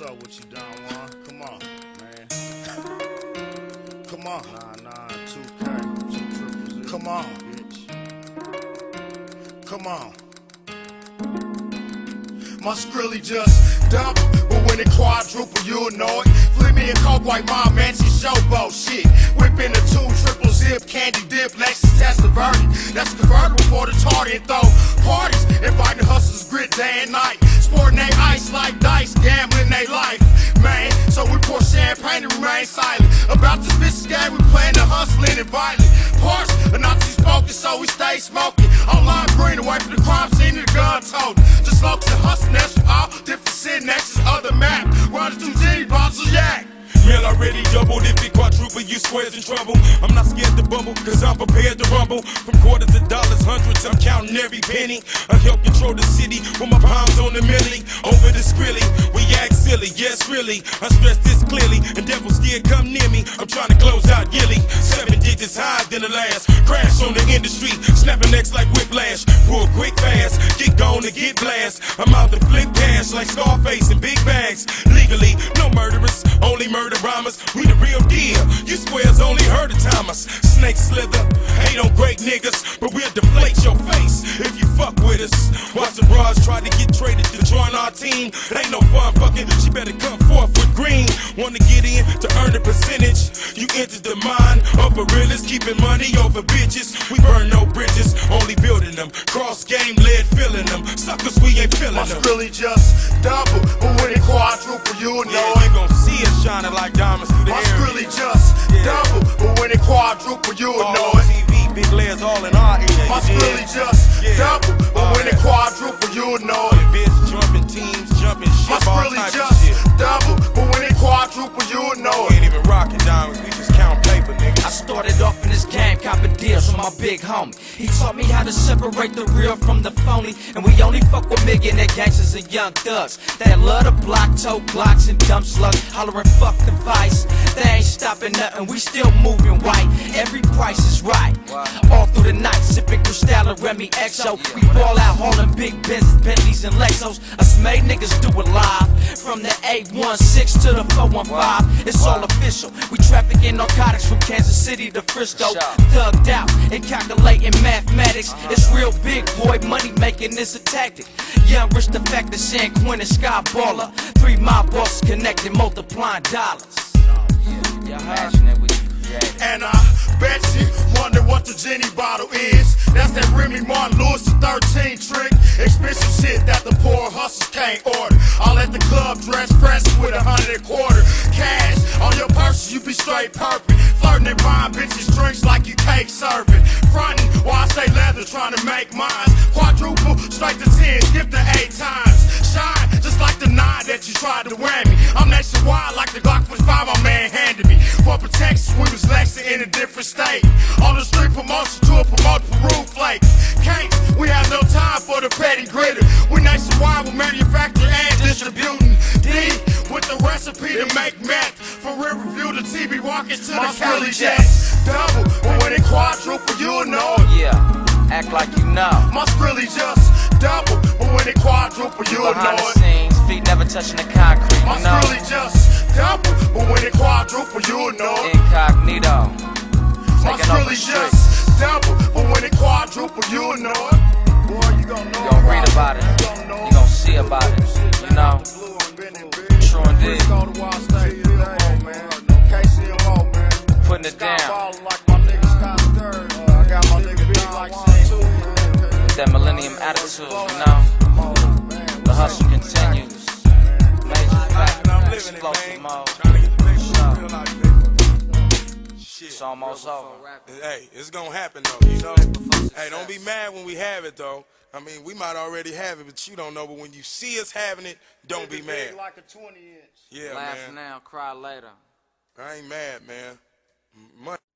What's up with you, Don Juan? Come on, man. Come on. Nah, nah, 2K. Two triples. Come on, bitch. Come on. My skrilly just double, but when it quadruple, you'll know it. Flip me a coke white mom, man, she showboat shit. Whipping a two triple zip, candy dip, Lexus test the verdict. That's convertible for the and throw parties. Inviting hustlers you squares in trouble. I'm not scared to bubble, cause I'm prepared to rumble. From quarters to dollars, hundreds, counting every penny. I help control the city with my palms on the milli. Over the skrilly, we act silly, yes, really. I stress this clearly, and devil scared come near me. I'm trying to close out Gilly. Seven digits higher than the last. Crash on the industry, snapping necks like whiplash. Pull quick fast, get gone and get blast. I'm out to flip cash like Scarface and big bags. Legally, no murderers, only murder rhymers. We the real deal. You squares only heard of timers. Snake slither, hate on great niggas, but we're deflate team. Ain't no fun fucking, she better come forth with green. Wanna get in to earn a percentage? You entered the mind of a realist, keeping money over bitches. We burn no bridges, only building them. Cross game lead, filling them. Suckers, we ain't feeling My them. skrilly just double, but when it quadruple, you'll know Yeah, it. you gon' see us shining like diamonds through the My air. skrilly just Yeah. double, but when it quadruple, you'll All know it. TV, big layers all in our ear. My you skrilly just Yeah. double, but when it quadruple, you'll know off in this game copping deals from my big homie. He taught me how to separate the real from the phony. And we only fuck with millionaire gangsters and young thugs. That love to block, toe blocks, and dumb slugs. Hollering fuck the vice. They ain't stopping nothing, we still moving white. Every price is right. All through the night, sipping Remy XO. We ball out hauling big Benzes, Bentleys, and Lexos. Us made niggas do it live. From the 816 to the 415, it's all official. We traffic in narcotics from Kansas City to Frisco. Thugged out and calculating mathematics. It's real big, boy. Money making is a tactic. Young rich the fact that San Quinn Sky Balla. Three mob bosses connected, multiplying dollars. With And I That Martin Lewis the 13 trick. Expensive shit that the poor hustlers can't order. I'll let the club dress press with a hundred and quarter. Cash on your purse, you be straight perfect. Flirting and buying bitches drinks like you cake serving. Frontin' while I stay leather trying to make mine. Quadruple, straight to 10, skip to 8 times. Shine just like the 9 that you tried to wear me. I'm nationwide like the Glock 45 my man handed me. For protection, we was Lexing in a different state. On the street promotion to a promote for the petty gritter. We nationwide with manufacturing and distributing. D with the recipe to make meth. For real review the TB Walkers to the Cali Jets. Double, but when it quadruple, you'll know. Yeah, act like you know. My skrilly just double, but when it quadruple, you'll Behind know the scenes, feet never touching the concrete, My know. skrilly just double, but when it quadruple, you'll know. Incognito. My Taking over skrilly the streets. just double, but when it quadruple, you'll know B like C2. That millennium attitude, you know. The hustle continues. Major fact, And I'm living it, explosive mode. Trying to get the big shit feel like it. Shit. It's almost over. Hey, it's gonna happen though, you know. Hey, don't be mad when we have it though. I mean, we might already have it, but you don't know. But when you see us having it, don't be mad. Like a 20 inch. Yeah, Laugh man. now, cry later. I ain't mad, man. Money.